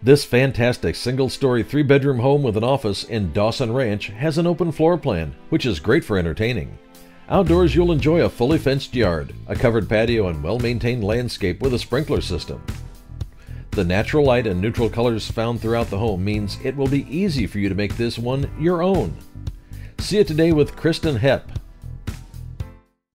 This fantastic single story three bedroom home with an office in Dawson Ranch has an open floor plan, which is great for entertaining. Outdoors, you'll enjoy a fully fenced yard, a covered patio, and well maintained landscape with a sprinkler system. The natural light and neutral colors found throughout the home means it will be easy for you to make this one your own. See it today with Kristin Hepp